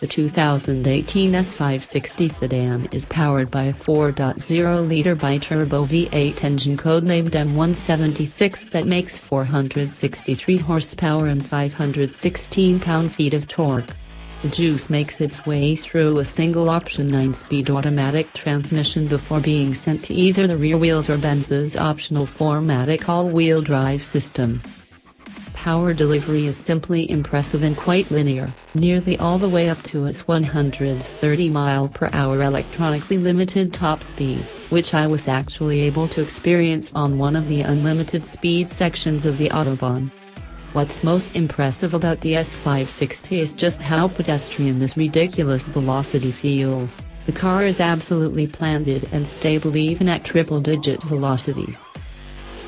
The 2018 S560 sedan is powered by a 4.0-liter bi-turbo V8 engine codenamed M176 that makes 463 horsepower and 516 pound-feet of torque. The juice makes its way through a single-option 9-speed automatic transmission before being sent to either the rear wheels or Benz's optional 4MATIC all-wheel drive system power delivery is simply impressive and quite linear, nearly all the way up to its 130 mile per hour electronically limited top speed, which I was actually able to experience on one of the unlimited speed sections of the Autobahn. What's most impressive about the S560 is just how pedestrian this ridiculous velocity feels. The car is absolutely planted and stable even at triple-digit velocities.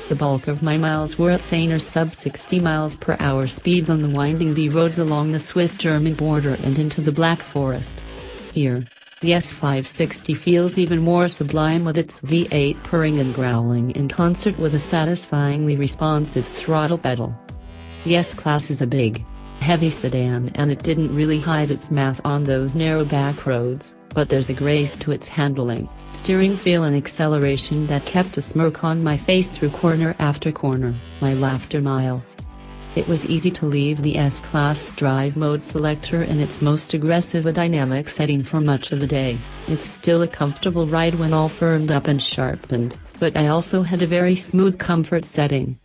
The bulk of my miles were at saner sub 60 miles per hour speeds on the winding B roads along the Swiss-German border and into the Black Forest. Here, the S560 feels even more sublime with its V8 purring and growling in concert with a satisfyingly responsive throttle pedal. The S-Class is a big, heavy sedan and it didn't really hide its mass on those narrow back roads but there's a grace to its handling, steering feel and acceleration that kept a smirk on my face through corner after corner, my laughter mile. It was easy to leave the S-Class drive mode selector in its most aggressive dynamic setting for much of the day. It's still a comfortable ride when all firmed up and sharpened, but I also had a very smooth comfort setting,